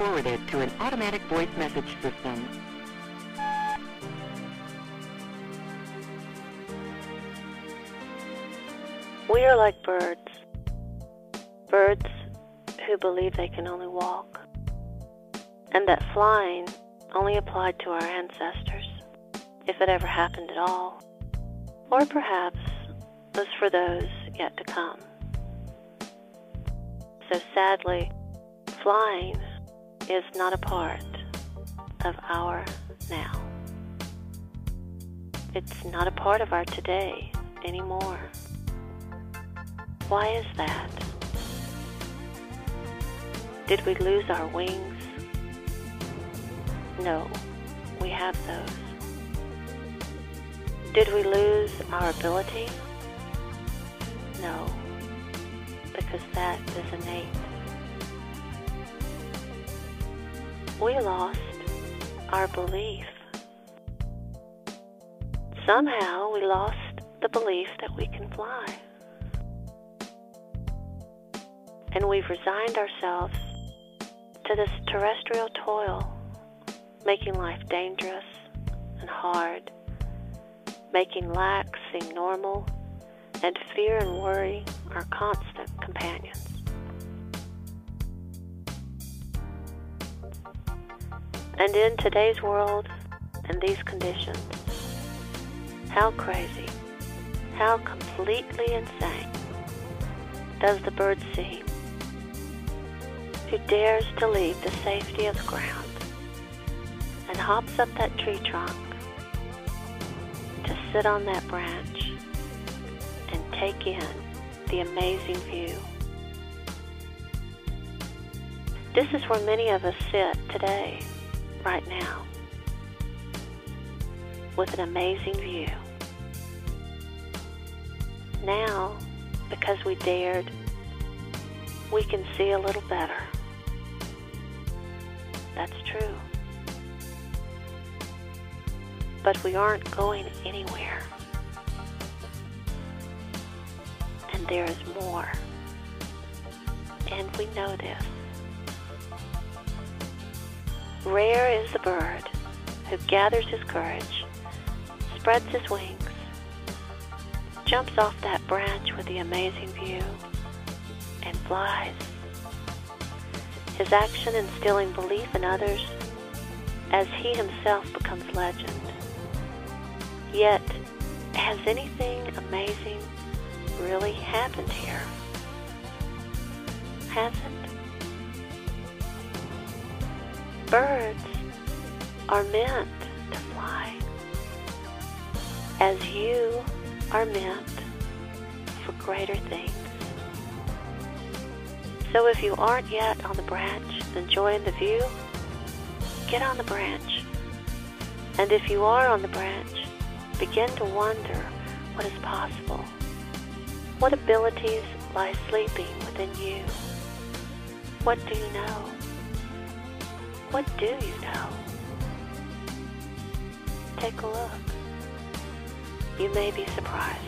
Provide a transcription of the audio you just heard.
forwarded to an automatic voice message system. We are like birds. Birds who believe they can only walk. And that flying only applied to our ancestors, if it ever happened at all. Or perhaps was for those yet to come. So sadly, flying is not a part of our now. It's not a part of our today anymore. Why is that? Did we lose our wings? No, we have those. Did we lose our ability? No, because that is innate. We lost our belief. Somehow we lost the belief that we can fly. And we've resigned ourselves to this terrestrial toil, making life dangerous and hard, making lack seem normal, and fear and worry are constant companions. And in today's world and these conditions, how crazy, how completely insane does the bird seem who dares to leave the safety of the ground and hops up that tree trunk to sit on that branch and take in the amazing view. This is where many of us sit today, right now, with an amazing view. Now, because we dared, we can see a little better. That's true. But we aren't going anywhere. And there is more. And we know this. Rare is the bird who gathers his courage, spreads his wings, jumps off that branch with the amazing view, and flies his action instilling belief in others as he himself becomes legend. Yet, has anything amazing really happened here? Hasn't? Are meant to fly, as you are meant for greater things. So if you aren't yet on the branch enjoying the view, get on the branch. And if you are on the branch, begin to wonder what is possible. What abilities lie sleeping within you? What do you know? What do you know? Take a look. You may be surprised.